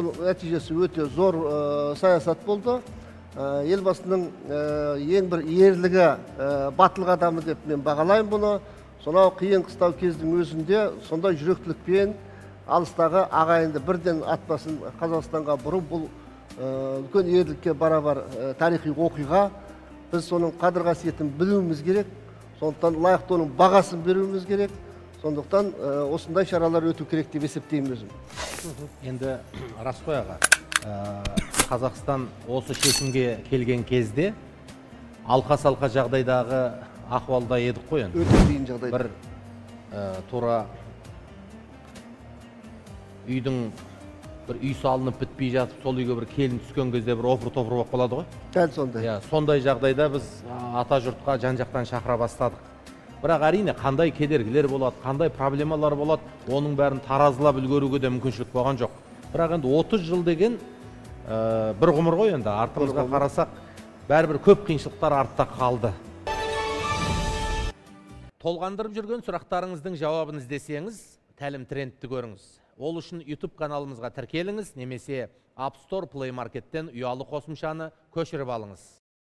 бұл нәтижесі өте зор э, саясат болды. Э, елбасының э, ең бір ерлігі батыл қадамы деп мен бағалаймын бұны. Сонау қиын қыстау кездің өзінде сондай жүректілікпен алыстағы ағайынды бірден ат басын қазақстанға бұру бұл үлкен ерлікке барабар тарихи оқиға. Біз соның қадір қасиетін білуіміз керек сондықтан лайықты оның бағасын беруіміз керек. Сондықтан осындай шаралар өту керек деп есептеймін өзім. Енді рас қой аға қазақстан осы шешімге келген кезде алқа салқа жағдайдағы ахуалда едік қой енді. Өте қиын жағдайда. бір ә, тура үйдің бір үй салынып бітпей жатып сол үйге бір келін түскен кезде бір опыр топыр болып қалады ғой. Дәл сондай. Иә сондай жағдайда біз ата жұртқа жан жақтан шақыра бастадық. Бірақ әрине қандай кедергілер болады қандай проблемалар болады оның бәрін таразылап үлгеруге де мүмкіншілік болған жоқ. Бірақ енді 30 жыл деген ә, бір ғұмыр ғой енді артымызға қарасақ бәрібір көп қиыншылықтар артта қалды. Толғандырып жүрген сұрақтарыңыздың жауабын іздесеңіз тәлім трендті көріңіз. Ол үшін YouTube каналымызға тіркеліңіз немесе App Store Play Market'тен ұялы қосымшаны көшіріп алыңыз.